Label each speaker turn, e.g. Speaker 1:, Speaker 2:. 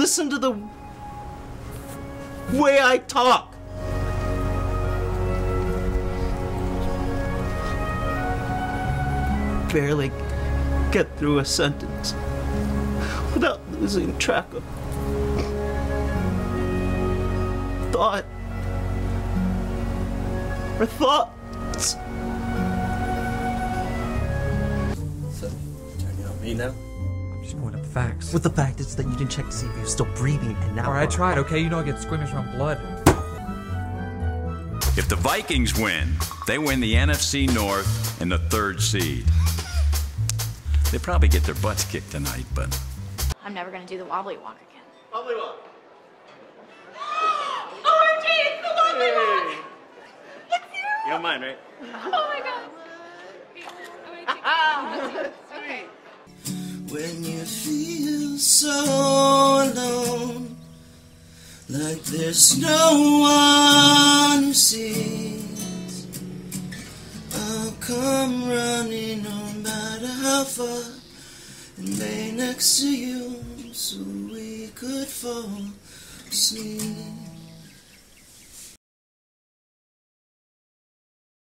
Speaker 1: Listen to the way I talk. Barely get through a sentence without losing track of thought or thoughts.
Speaker 2: So, turn it on me now.
Speaker 3: I'm just pointing out the facts.
Speaker 1: But the fact is that you didn't check to see if he was still breathing, and now.
Speaker 3: Alright, I tried, okay? You know I get squeamish around blood.
Speaker 4: If the Vikings win, they win the NFC North and the third seed. They probably get their butts kicked tonight, but
Speaker 5: I'm never gonna do the wobbly walk again.
Speaker 1: Wobbly walk.
Speaker 5: Oh, OMG, it's the wobbly walk!
Speaker 2: You don't mind, right?
Speaker 5: Oh my god.
Speaker 1: When you feel so alone, like there's no one who sees, I'll come running no matter how far and lay next to you so we could fall asleep.